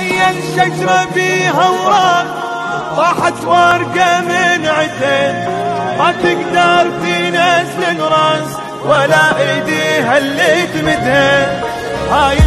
هيا الشجرة بيها وراك طاحت ورقة من عتين ما تقدر تنزل راس ولا إيديها اللي تمدها. هاي